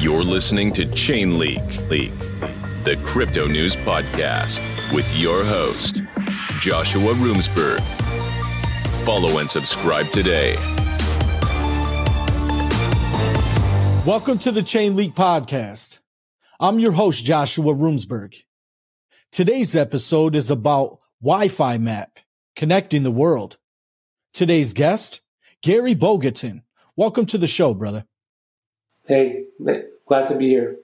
You're listening to ChainLeak, Leak, the crypto news podcast with your host, Joshuwa Roomsburg. Follow and subscribe today. Welcome to the ChainLeak podcast. I'm your host, Joshuwa Roomsburg. Today's episode is about Wi-Fi map connecting the world. Today's guest, Gary Bogatin. Welcome to the show, brother. Hey, glad to be here.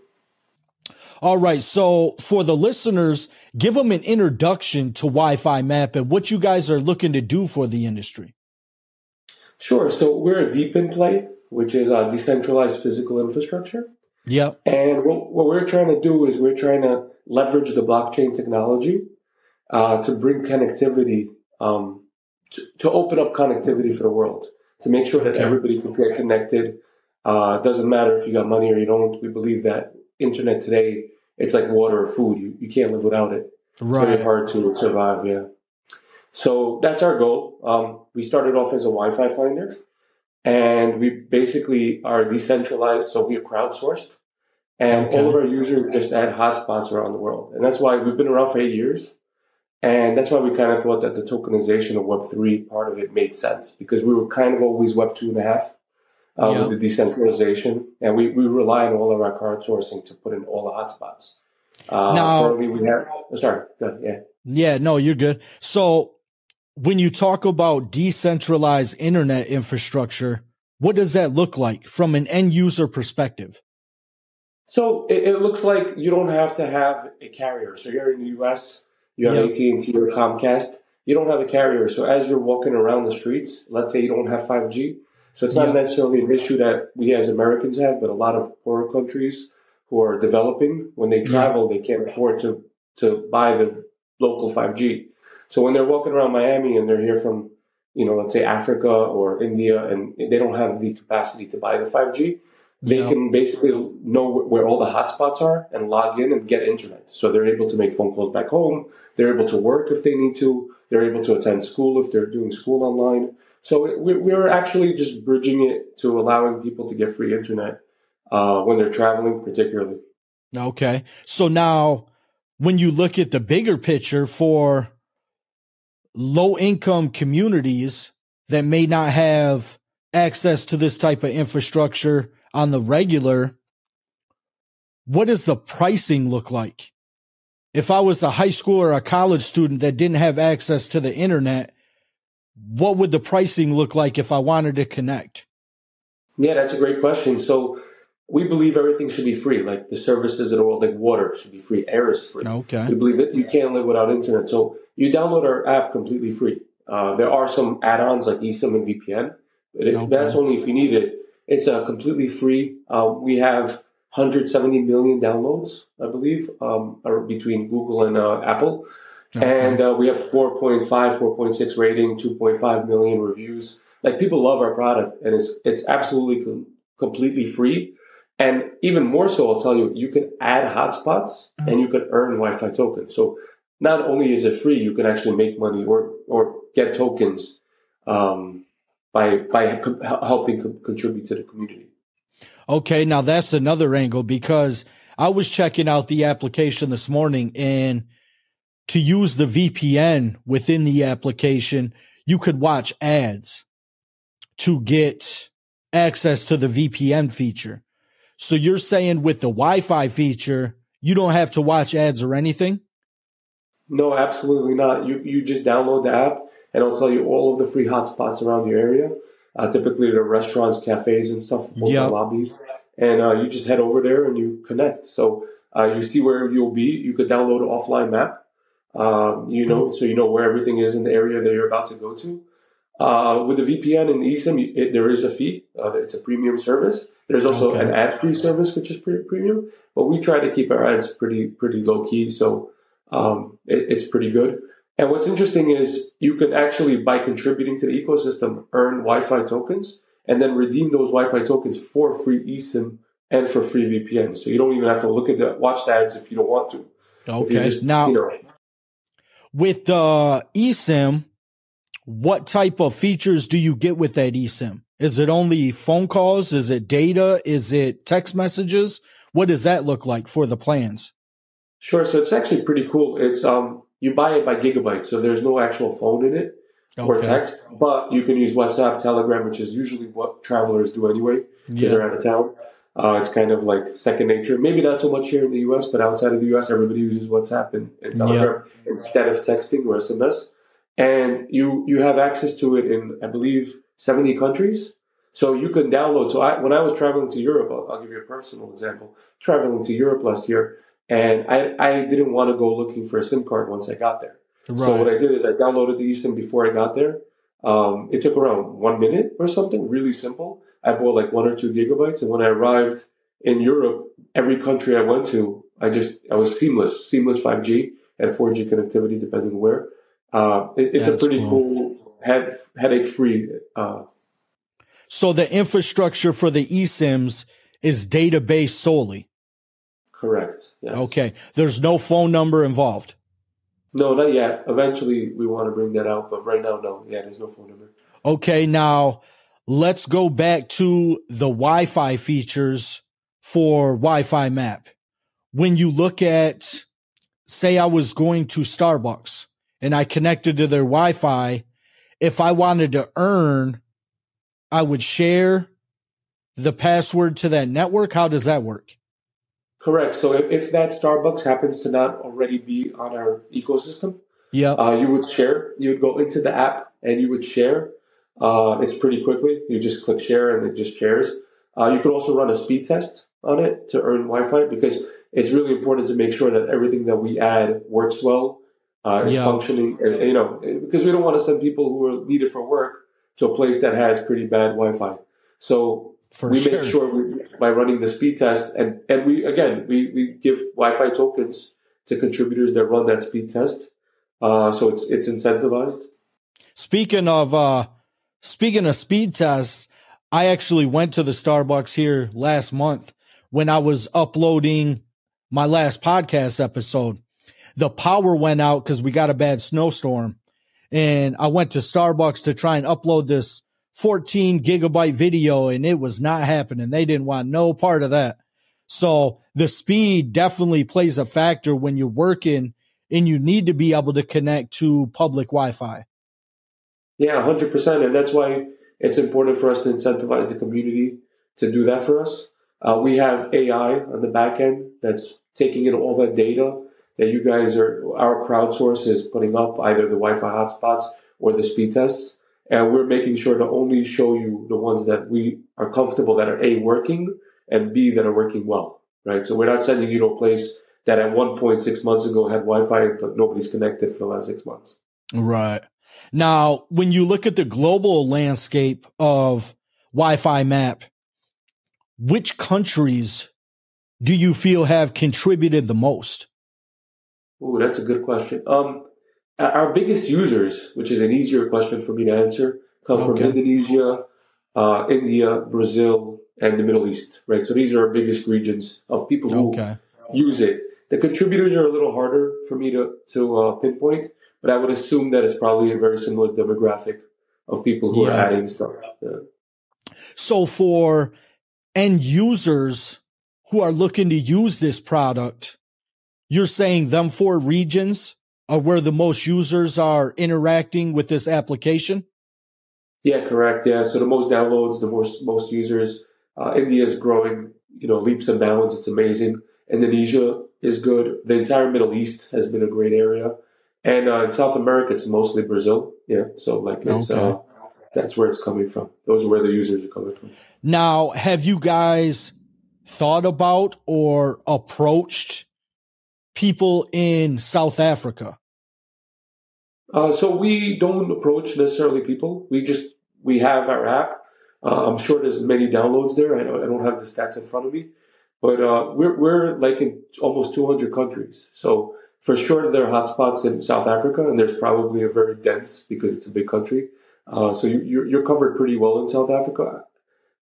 All right. So for the listeners, give them an introduction to Wi-Fi Map and what you guys are looking to do for the industry. Sure. So we're a DePIN play, which is a decentralized physical infrastructure. Yeah. And what, what, we're trying to do is we're trying to leverage the blockchain technology uh, to bring connectivity, um, to, to, open up connectivity for the world, to make sure that everybody can get connected uh, it doesn't matter if you got money or you don't. We believe that internet today, it's like water or food. You, you can't live without it. Right. It's very hard to survive. Yeah. So that's our goal. Um, we started off as a Wi-Fi finder and we basically are decentralized. So we are crowdsourced and okay. all of our users just add hotspots around the world. And that's why we've been around for eight years. And that's why we kind of thought that the tokenization of Web3 part of it made sense because we were kind of always Web two and a half uh, yep. with the decentralization, and we, we rely on all of our crowdsourcing to put in all the hotspots. Uh, now, we have. Oh, sorry, good. Yeah. Yeah. No, you're good. So when you talk about decentralized internet infrastructure, what does that look like from an end user perspective? So it, it looks like you don't have to have a carrier. So here in the U.S., you have yep. AT and T or Comcast. You don't have a carrier. So as you're walking around the streets, let's say you don't have 5G, so it's not yeah. necessarily an issue that we as Americans have, but a lot of poorer countries who are developing, when they travel, yeah. they can't afford to, to buy the local 5G. So when they're walking around Miami and they're here from, you know, let's say Africa or India, and they don't have the capacity to buy the 5G, they yeah. can basically know where all the hotspots are and log in and get internet. So they're able to make phone calls back home. They're able to work if they need to. They're able to attend school if they're doing school online. So we're actually just bridging it to allowing people to get free internet uh, when they're traveling, particularly. Okay. So now, when you look at the bigger picture for low income communities that may not have access to this type of infrastructure on the regular, what does the pricing look like? If I was a high school or a college student that didn't have access to the internet, what would the pricing look like if I wanted to connect? Yeah, that's a great question. So we believe everything should be free. Like the services the world, like water should be free, air is free. Okay. We believe that you can't live without internet. So you download our app completely free. Uh, there are some add-ons like eSIM and VPN. But it, okay. That's only if you need it. It's uh, completely free. Uh, we have 170 million downloads, I believe, um, between Google and uh, Apple. Okay. And uh, we have 4.5, 4.6 rating, 2.5 million reviews. Like people love our product and it's, it's absolutely com- completely free. And even more so, I'll tell you, you can add hotspots and you can earn Wi-Fi tokens. So not only is it free, you can actually make money or, or get tokens, um, by, by co- helping co- contribute to the community. Okay. Now that's another angle because I was checking out the application this morning and to use the VPN within the application, you could watch ads to get access to the VPN feature. So you're saying with the Wi-Fi feature, you don't have to watch ads or anything? No, absolutely not. You you just download the app and it'll tell you all of the free hotspots around your area. Uh, typically, the restaurants, cafes, and stuff, hotel lobbies, and uh, you just head over there and you connect. So uh, you see where you'll be. You could download an offline map um, you know, so you know where everything is in the area that you're about to go to. Uh, with the VPN and eSIM, it, there is a fee. Uh, it's a premium service. There's also okay. an ad-free service, which is pretty premium, but we try to keep our ads pretty pretty low key, so um, it, it's pretty good. And what's interesting is you can actually, by contributing to the ecosystem, earn Wi-Fi tokens and then redeem those Wi-Fi tokens for free eSIM and for free VPN. So you don't even have to look at the watch the ads if you don't want to. Okay. Just, now, you know, with the eSIM, what type of features do you get with that eSIM? Is it only phone calls? Is it data? Is it text messages? What does that look like for the plans? Sure. So it's actually pretty cool. It's um you buy it by gigabyte, so there's no actual phone in it okay. or text, but you can use WhatsApp, Telegram, which is usually what travelers do anyway because yeah. they're out of town. Uh, it's kind of like second nature. Maybe not so much here in the U.S., but outside of the U.S., everybody uses WhatsApp and, and Telegram yeah. instead of texting or SMS. And you you have access to it in, I believe, 70 countries. So you can download. So I, when I was traveling to Europe, I'll, I'll, give you a personal example. Traveling to Europe last year, and I, I didn't want to go looking for a SIM card once I got there. Right. So what I did is I downloaded the eSIM before I got there. Um, it took around one minute or something, really simple. I bought like one or two gigabytes, and when I arrived in Europe, every country I went to, I just I was seamless, seamless 5G and 4G connectivity depending where. Uh, it, it's That's a pretty cool, cool head, headache free. Uh, so the infrastructure for the eSIMs is database solely. Correct. Yes. Okay. There's no phone number involved. No, not yet. Eventually, we want to bring that out, but right now, no. Yeah, there's no phone number. Okay. Now, let's go back to the Wi Fi features for Wi Fi map. When you look at, say, I was going to Starbucks and I connected to their Wi Fi, if I wanted to earn, I would share the password to that network. How does that work? Correct. So if, if that Starbucks happens to not already be on our ecosystem, yeah, uh, you would share. You would go into the app and you would share uh, it's pretty quickly. You just click share and it just shares. Uh, you could also run a speed test on it to earn Wi-Fi because it's really important to make sure that everything that we add works well, uh, is yeah. functioning, and, you know, because we don't want to send people who are needed for work to a place that has pretty bad Wi-Fi. So for we sure. make sure we, by running the speed test, and and we again we we give Wi-Fi tokens to contributors that run that speed test. Uh, so it's it's incentivized. Speaking of uh, Speaking of speed tests, I actually went to the Starbucks here last month when I was uploading my last podcast episode. The power went out because we got a bad snowstorm. And I went to Starbucks to try and upload this 14 gigabyte video and it was not happening. They didn't want no part of that. So the speed definitely plays a factor when you're working and you need to be able to connect to public Wi Fi. Yeah, 100%. And that's why it's important for us to incentivize the community to do that for us. Uh, we have AI on the back end that's taking in all that data that you guys are, our crowdsource is putting up, either the Wi Fi hotspots or the speed tests. And we're making sure to only show you the ones that we are comfortable that are A, working, and B, that are working well, right? So we're not sending you to a place that at one point six months ago had Wi Fi, but nobody's connected for the last six months. Right. Now, when you look at the global landscape of Wi-Fi map, which countries do you feel have contributed the most? Oh, that's a good question. Um, our biggest users, which is an easier question for me to answer, come okay. from Indonesia, uh, India, Brazil, and the Middle East, right? So these are our biggest regions of people who okay. use it. The contributors are a little harder for me to to uh, pinpoint but I would assume that it's probably a very similar demographic of people who yeah. are adding stuff. Yeah. So for end users who are looking to use this product, you're saying them four regions are where the most users are interacting with this application? Yeah, correct. Yeah. So the most downloads, the most most users. Uh, India is growing, you know, leaps and bounds. It's amazing. Indonesia is good. The entire Middle East has been a great area. And uh, in South America, it's mostly Brazil. Yeah, so like it's okay. uh, that's where it's coming from. Those are where the users are coming from. Now, have you guys thought about or approached people in South Africa? Uh, so we don't approach necessarily people. We just we have our app. Uh, I'm sure there's many downloads there. I don't, I don't have the stats in front of me, but uh, we're we're like in almost 200 countries. So for sure, there are hotspots in South Africa, and there's probably a very dense because it's a big country. Uh, so you, you're covered pretty well in South Africa.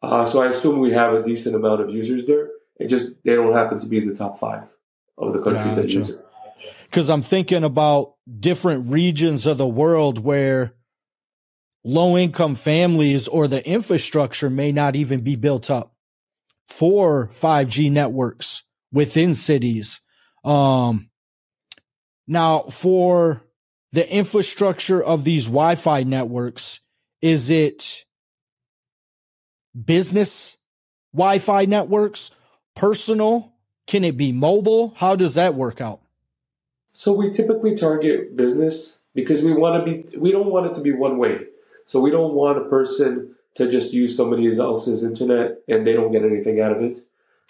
Uh, so I assume we have a decent amount of users there. It just they don't happen to be in the top five of the countries gotcha. that use it. Because I'm thinking about different regions of the world where, low income families or the infrastructure may not even be built up for 5G networks within cities. Um, now, for the infrastructure of these Wi Fi networks, is it business Wi Fi networks, personal? Can it be mobile? How does that work out? So we typically target business because we want to be, we don't want it to be one way. So we don't want a person to just use somebody else's internet and they don't get anything out of it.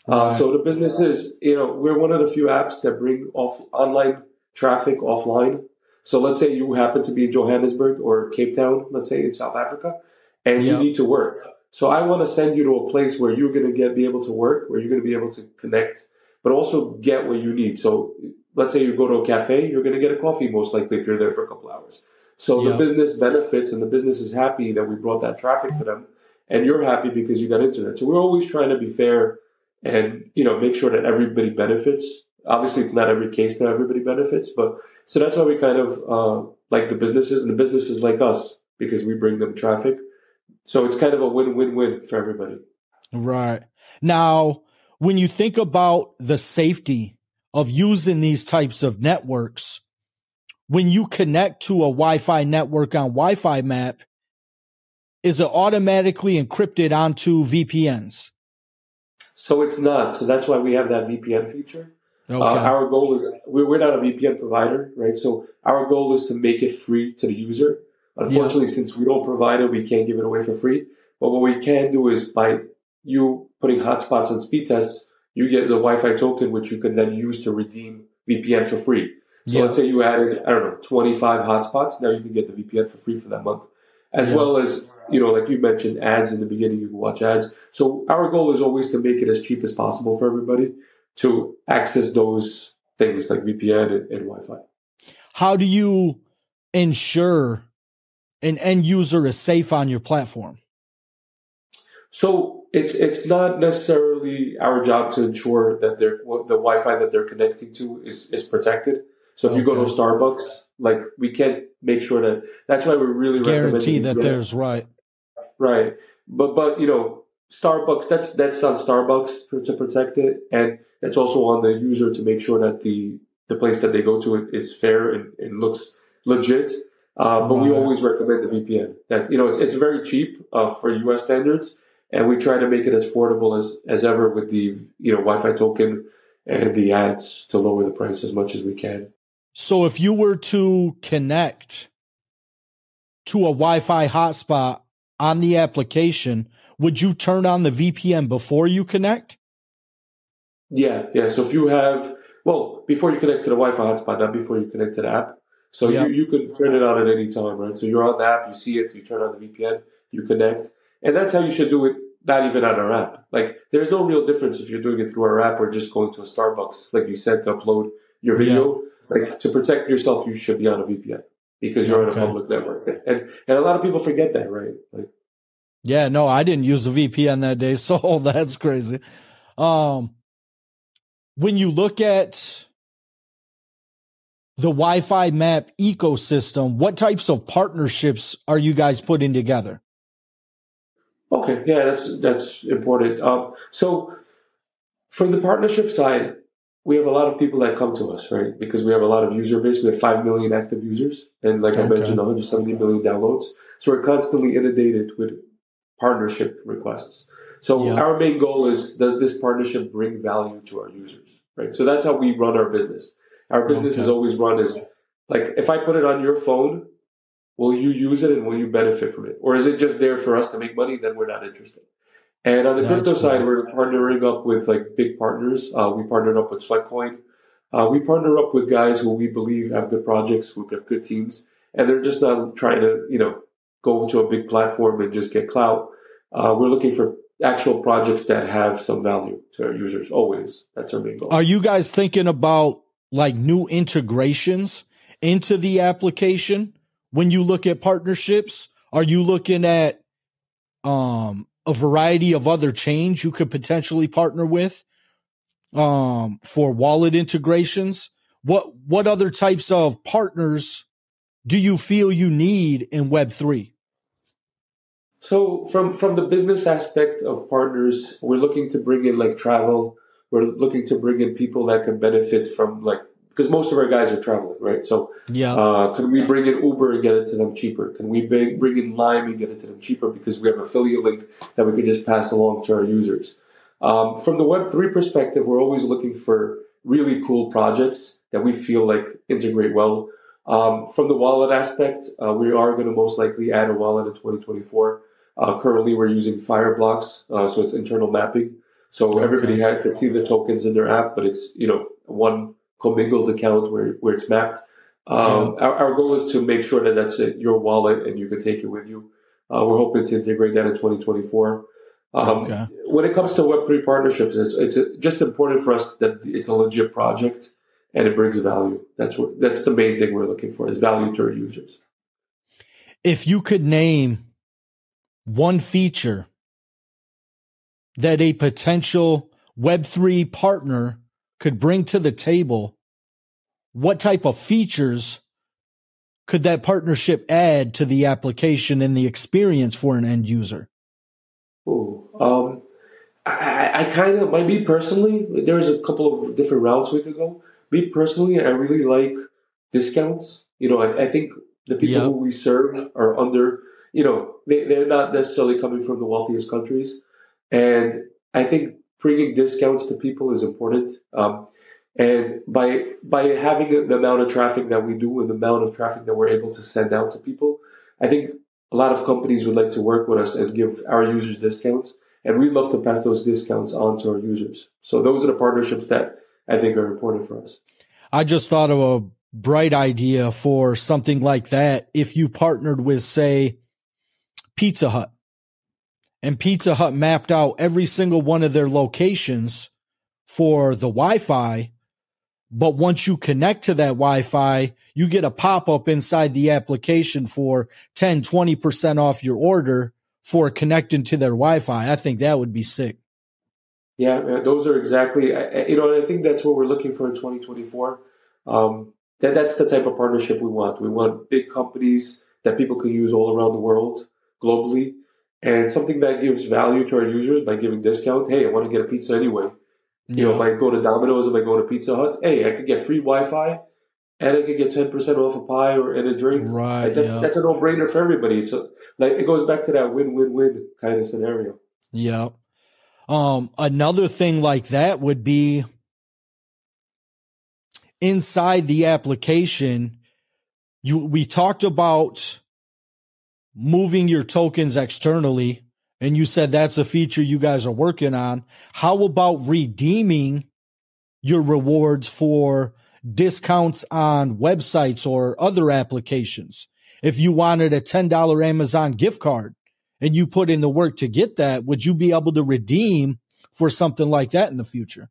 Uh, right. Uh, so the businesses, you know, we're one of the few apps that bring off online traffic offline. So let's say you happen to be in Johannesburg or Cape Town, let's say in South Africa, and yep. you need to work. So I want to send you to a place where you're going to get be able to work, where you're going to be able to connect, but also get what you need. So let's say you go to a cafe, you're going to get a coffee most likely if you're there for a couple hours. So the business benefits and the business is happy that we brought that traffic to them, and you're happy because you got internet. So we're always trying to be fair and you know make sure that everybody benefits. Obviously, it's not every case that everybody benefits, but so that's why we kind of uh, like the businesses, and the businesses like us because we bring them traffic. So it's kind of a win-win-win for everybody. Right now, when you think about the safety of using these types of networks when you connect to a Wi-Fi network on Wi-Fi map, is it automatically encrypted onto VPNs? So it's not. So that's why we have that VPN feature. Okay. Uh, our goal is we're not a VPN provider, right? So our goal is to make it free to the user. Unfortunately, yeah. since we don't provide it, we can't give it away for free. But what we can do is by you putting hotspots and speed tests, you get the Wi-Fi token, which you can then use to redeem VPN for free. So yeah. let's say you added, I don't know, 25 hotspots. Now you can get the VPN for free for that month. As yeah. well as, you know, like you mentioned, ads in the beginning, you can watch ads. So our goal is always to make it as cheap as possible for everybody to access those things like VPN and, and Wi-Fi. How do you ensure an end user is safe on your platform? So it's it's not necessarily our job to ensure that the Wi-Fi that they're connecting to is, is protected. So if okay. you go to Starbucks, like we can't make sure that that's why we really guarantee that there's right, right. But but you know Starbucks that's that's on Starbucks for, to protect it, and it's also on the user to make sure that the the place that they go to is fair and, and looks legit. Uh, but we always recommend the VPN. That you know it's it's very cheap uh, for U.S. standards, and we try to make it as affordable as as ever with the you know Wi-Fi token and the ads to lower the price as much as we can. So if you were to connect to a Wi-Fi hotspot on the application, would you turn on the VPN before you connect? Yeah, yeah. So if you have, well, before you connect to the Wi-Fi hotspot, not before you connect to the app. So yep. you, you can turn it on at any time, right? So you're on the app, you see it, you turn on the VPN, you connect. And that's how you should do it, not even on our app. Like, there's no real difference if you're doing it through our app or just going to a Starbucks, like you said, to upload your video. Like to protect yourself, you should be on a VPN because you're okay. on a public network, and and a lot of people forget that, right? Like, yeah, no, I didn't use a VPN that day, so that's crazy. Um, when you look at the Wi-Fi map ecosystem, what types of partnerships are you guys putting together? Okay, yeah, that's that's important. Um, so from the partnership side, we have a lot of people that come to us, right? Because we have a lot of user base. We have 5 million active users and like okay. I mentioned, 170 million downloads. So we're constantly inundated with partnership requests. So yeah. our main goal is, does this partnership bring value to our users, right? So that's how we run our business. Our business okay. is always run as like, if I put it on your phone, will you use it and will you benefit from it? Or is it just there for us to make money? Then we're not interested. And on the That's crypto cool. side, we're partnering up with like big partners. Uh, we partnered up with Sweatcoin. Uh, we partner up with guys who we believe have good projects, who have good teams, and they're just not trying to, you know, go to a big platform and just get clout. Uh, we're looking for actual projects that have some value to our users. Always, that's our main goal. Are you guys thinking about like new integrations into the application when you look at partnerships? Are you looking at um a variety of other chains you could potentially partner with um, for wallet integrations. What what other types of partners do you feel you need in Web three? So from from the business aspect of partners, we're looking to bring in like travel. We're looking to bring in people that can benefit from like because most of our guys are traveling, right? So yeah, uh, can we bring in Uber and get it to them cheaper? Can we bring bring in Lime and get it to them cheaper because we have affiliate link that we can just pass along to our users? Um, from the Web three perspective, we're always looking for really cool projects that we feel like integrate well. Um, from the wallet aspect, uh, we are going to most likely add a wallet in 2024. Uh, currently, we're using Fireblocks, uh, so it's internal mapping. So okay. everybody had, can see the tokens in their app, but it's you know one commingled account where, where it's mapped. Um, yeah. our, our, goal is to make sure that that's it, your wallet and you can take it with you. Uh, we're hoping to integrate that in 2024. Um, okay. When it comes to Web3 partnerships, it's, it's just important for us that it's a legit project and it brings value. That's what that's the main thing we're looking for is value to our users. If you could name one feature that a potential Web3 partner could bring to the table, what type of features could that partnership add to the application and the experience for an end user? Oh, um, I, I kind of, might be personally, there's a couple of different routes we could go. Me personally, I really like discounts. You know, I, I think the people yep. who we serve are under, you know, they, they're not necessarily coming from the wealthiest countries. And I think bringing discounts to people is important. Um, and by by having the amount of traffic that we do and the amount of traffic that we're able to send out to people, I think a lot of companies would like to work with us and give our users discounts. And we'd love to pass those discounts on to our users. So those are the partnerships that I think are important for us. I just thought of a bright idea for something like that. If you partnered with, say, Pizza Hut and Pizza Hut mapped out every single one of their locations for the Wi Fi. But once you connect to that Wi Fi, you get a pop up inside the application for 10, 20% off your order for connecting to their Wi Fi. I think that would be sick. Yeah, those are exactly, you know, I think that's what we're looking for in 2024. Um, that, that's the type of partnership we want. We want big companies that people can use all around the world globally and something that gives value to our users by giving discount. Hey, I want to get a pizza anyway. You know, if I go to Domino's, if I go to Pizza Hut, hey, I could get free Wi-Fi, and I could get ten percent off a pie or and a drink. Right. that's yeah. that's a no-brainer for everybody. It's a, like it goes back to that win-win-win kind of scenario. Yeah. Um, another thing like that would be inside the application. You we talked about moving your tokens externally, and you said that's a feature you guys are working on. How about redeeming your rewards for discounts on websites or other applications? If you wanted a $10 Amazon gift card and you put in the work to get that, would you be able to redeem for something like that in the future?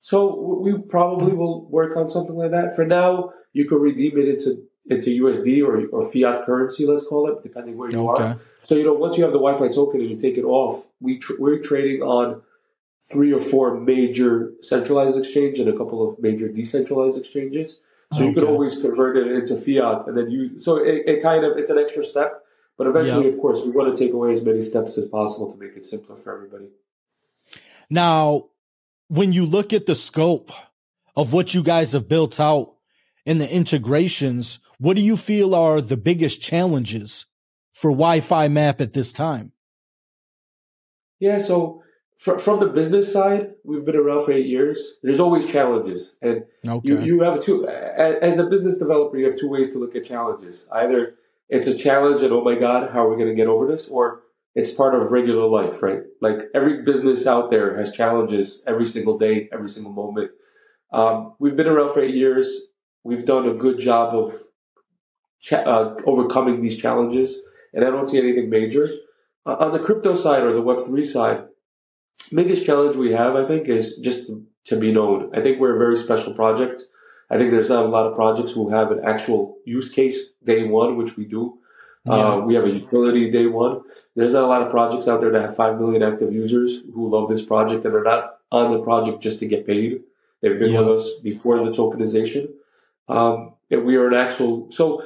So we probably will work on something like that. For now, you could redeem it into into USD or, or fiat currency, let's call it, depending where you okay. are. So, you know, once you have the Wi Fi token and you take it off, we tr- we're trading on three or four major centralized exchange and a couple of major decentralized exchanges. So okay. you could always convert it into fiat and then use. So it, it kind of it's an extra step, but eventually, yep. of course, we want to take away as many steps as possible to make it simpler for everybody. Now, when you look at the scope of what you guys have built out and the integrations, what do you feel are the biggest challenges for Wi-Fi map at this time? Yeah, so fr- from the business side, we've been around for eight years. There's always challenges, and okay. you you have two. As a business developer, you have two ways to look at challenges. Either it's a challenge, and oh my god, how are we going to get over this? Or it's part of regular life, right? Like every business out there has challenges every single day, every single moment. Um, we've been around for eight years. We've done a good job of cha- uh, overcoming these challenges, and I don't see anything major. Uh, on the crypto side or the Web3 side, biggest challenge we have, I think, is just to, to be known. I think we're a very special project. I think there's not a lot of projects who have an actual use case day one, which we do. Uh, yeah. Uh, we have a utility day one. There's not a lot of projects out there that have 5 million active users who love this project and are not on the project just to get paid. They've been yeah. with us before the tokenization. Um, and we are an actual, so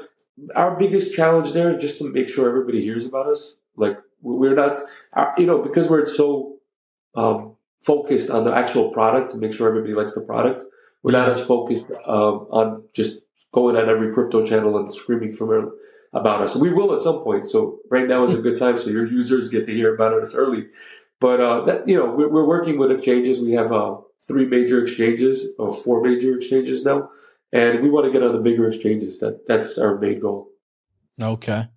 our biggest challenge there is just to make sure everybody hears about us. Like we're not, you know, because we're so um, focused on the actual product to make sure everybody likes the product. We're not as focused um, on just going on every crypto channel and screaming from about us. We will at some point. So right now is a good time so your users get to hear about us early. But uh, that you know, we're, we're, working with exchanges. We have uh, three major exchanges or four major exchanges now, and we want to get on the bigger exchanges. That that's our main goal. Okay.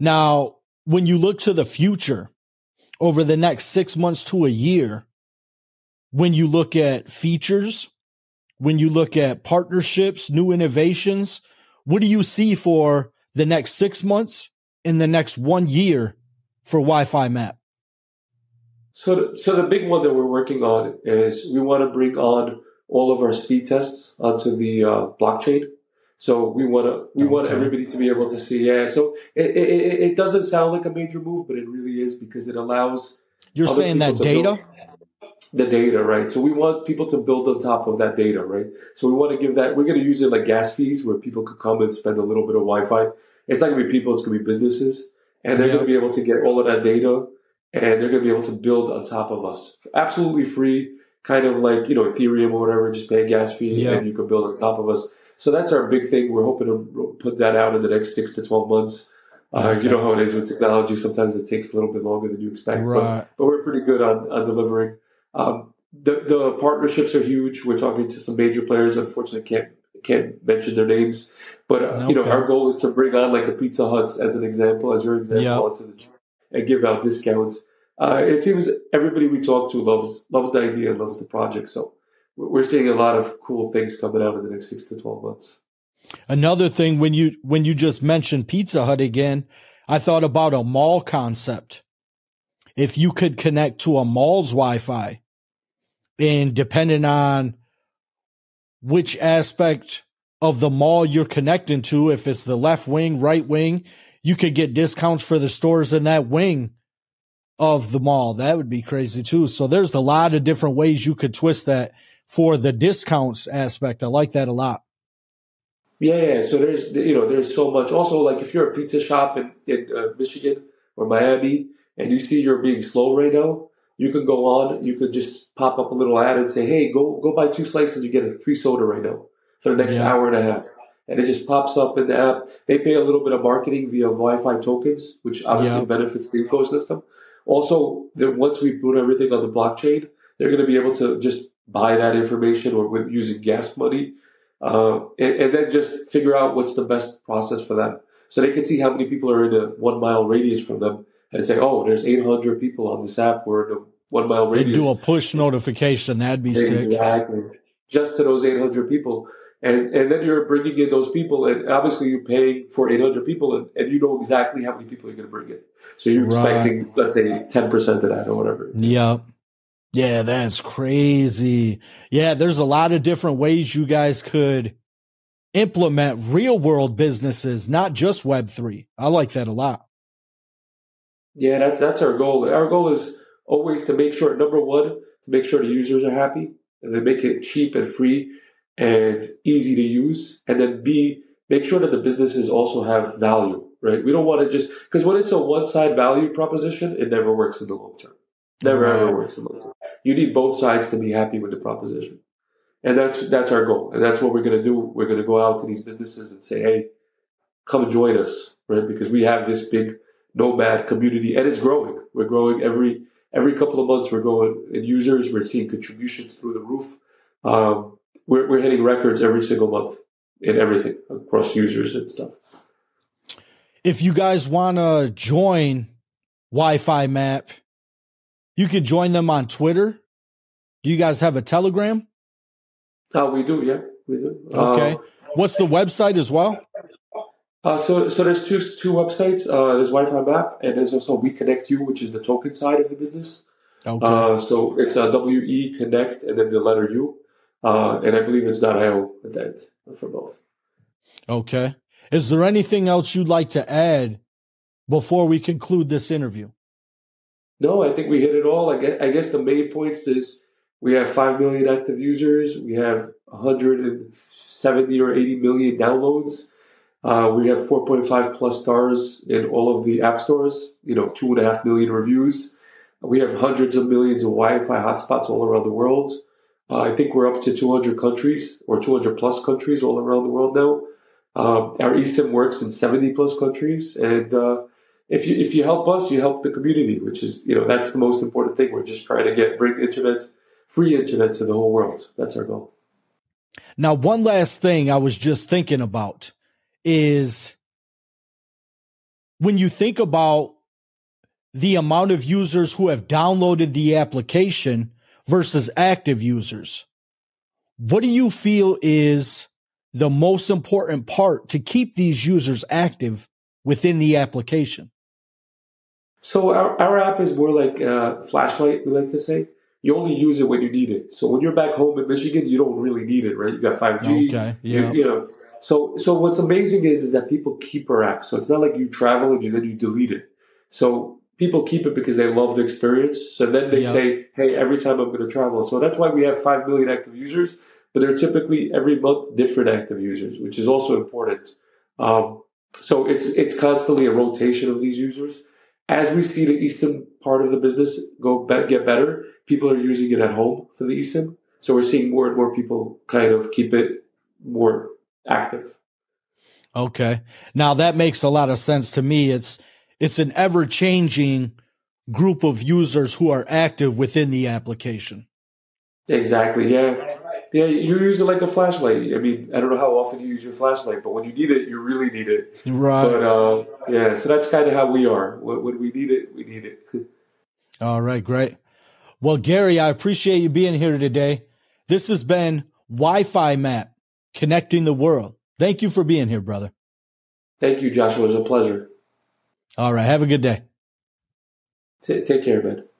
Now, when you look to the future over the next six months to a year, when you look at features, when you look at partnerships, new innovations, what do you see for the next six months in the next one year for Wi-Fi Map? So, so the big one that we're working on is we want to bring on all of our speed tests onto the uh, blockchain. So we want to we okay. want everybody to be able to see. Yeah. So it, it, it doesn't sound like a major move, but it really is because it allows. You're saying that data. The data, right? So we want people to build on top of that data, right? So we want to give that. We're going to use it like gas fees, where people could come and spend a little bit of Wi-Fi. It's not going to be people; it's going to be businesses, and they're going to be able to get all of that data, and they're going to be able to build on top of us, absolutely free, kind of like you know Ethereum or whatever. Just pay a gas fee, and you can build on top of us. So that's our big thing. We're hoping to put that out in the next six to twelve months. Uh, okay. You know how it is with technology. Sometimes it takes a little bit longer than you expect, right. but, but we're pretty good on, on delivering. Um, the, the partnerships are huge. We're talking to some major players. Unfortunately, can't can't mention their names, but uh, okay. you know our goal is to bring on like the Pizza Huts as an example, as your example, yep. the, and give out discounts. Uh, it seems everybody we talk to loves loves the idea and loves the project. So we're seeing a lot of cool things coming out in the next six to twelve months. Another thing when you when you just mentioned Pizza Hut again, I thought about a mall concept. If you could connect to a mall's Wi-Fi, and depending on which aspect of the mall you're connecting to, if it's the left wing, right wing, you could get discounts for the stores in that wing of the mall. That would be crazy too. So there's a lot of different ways you could twist that for the discounts aspect. I like that a lot. Yeah, yeah. So there's you know there's so much. Also, like if you're a pizza shop in in uh, Michigan or Miami and you see you're being slow right now, you can go on, you could just pop up a little ad and say, hey, go go buy two slices, you get a free soda right now for the next yeah. hour and a half. And it just pops up in the app. They pay a little bit of marketing via Wi-Fi tokens, which obviously yeah. benefits the ecosystem. Also, then once we put everything on the blockchain, they're going to be able to just buy that information or with using gas money, uh, and, and, then just figure out what's the best process for them. So they can see how many people are in a one mile radius from them and say, oh, there's 800 people on this app. We're in a one mile radius. They do a push notification. That'd be exactly. sick. Exactly. Just to those 800 people. And, and then you're bringing in those people, and obviously you're paying for 800 people, and, and you know exactly how many people you're going to bring in. So you're right. expecting, let's say, 10% of that or whatever. Yep. Yeah, that's crazy. Yeah, there's a lot of different ways you guys could implement real world businesses, not just Web3. I like that a lot. Yeah, that's that's our goal. Our goal is always to make sure number one, to make sure the users are happy and they make it cheap and free and easy to use. And then B, make sure that the businesses also have value, right? We don't want to just because when it's a one side value proposition, it never works in the long term. Never right. ever works in the long term. You need both sides to be happy with the proposition. And that's that's our goal. And that's what we're gonna do. We're gonna go out to these businesses and say, hey, come join us, right? Because we have this big nomad community, and it's growing. We're growing every every couple of months. We're growing in users. We're seeing contributions through the roof. Um, we're we're hitting records every single month in everything across users and stuff. If you guys want to join Wi-Fi Map, you can join them on Twitter. Do you guys have a Telegram? Oh, we do. Yeah, we do. Okay. Uh, What's the website as well? Uh, so, so there's two two websites. Uh, there's Wi-Fi Map, and there's also We Connect You, which is the token side of the business. Okay. Uh, so it's a W E Connect, and then the letter U, uh, and I believe it's .io at end for both. Okay. Is there anything else you'd like to add before we conclude this interview? No, I think we hit it all. I guess, I guess the main points is we have five million active users. We have 170 or 80 million downloads. Uh, we have 4.5 plus stars in all of the app stores. You know, two and a half million reviews. We have hundreds of millions of Wi-Fi hotspots all around the world. Uh, I think we're up to 200 countries or 200 plus countries all around the world now. Uh, our eSIM works in 70 plus countries, and uh, if you if you help us, you help the community, which is you know that's the most important thing. We're just trying to get bring internet, free internet to the whole world. That's our goal. Now, one last thing I was just thinking about is when you think about the amount of users who have downloaded the application versus active users. What do you feel is the most important part to keep these users active within the application? So our, our app is more like a flashlight, we like to say. You only use it when you need it. So when you're back home in Michigan, you don't really need it, right? You got 5G. Okay. Yeah. You, you know. So so what's amazing is is that people keep our app. So it's not like you travel and you, then you delete it. So people keep it because they love the experience. So then they say, hey, every time I'm going to travel. So that's why we have 5 million active users, but they're typically every month different active users, which is also important. Um, so it's it's constantly a rotation of these users. As we see the eSIM part of the business go be- get better, people are using it at home for the eSIM. So we're seeing more and more people kind of keep it more active. Okay. Now that makes a lot of sense to me. It's it's an ever changing group of users who are active within the application. Exactly. Yeah. Yeah, you use it like a flashlight. I mean, I don't know how often you use your flashlight, but when you need it, you really need it. Right. But uh, yeah, so that's kind of how we are. When, we need it, we need it. All right, great. Well, Gary, I appreciate you being here today. This has been Wi-Fi Map connecting the world. Thank you for being here, brother. Thank you, Joshuwa. It was a pleasure. All right. Have a good day. T- take care, man.